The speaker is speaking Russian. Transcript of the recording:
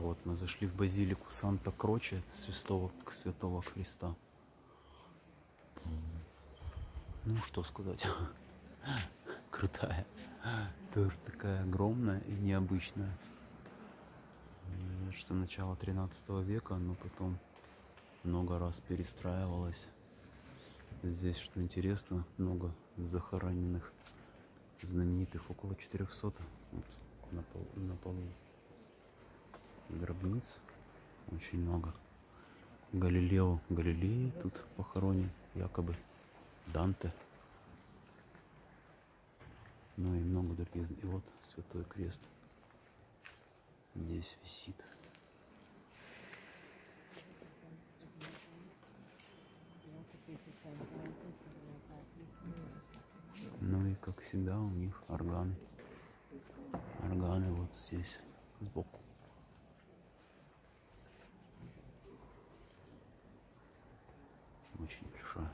Вот, мы зашли в базилику Санта-Кроче, Святого, Святого Христа. Ну, что сказать. Крутая. Тоже такая огромная и необычная. Что начало 13 века, но потом много раз перестраивалась. Здесь, что интересно, много захороненных знаменитых, около 400 вот, на, пол- на полу гробниц. Очень много. Галилео Галилей тут похоронен, якобы Данте. Ну и много других. И вот Святой Крест здесь висит. Ну и как всегда у них органы. Органы вот здесь сбоку. очень большое.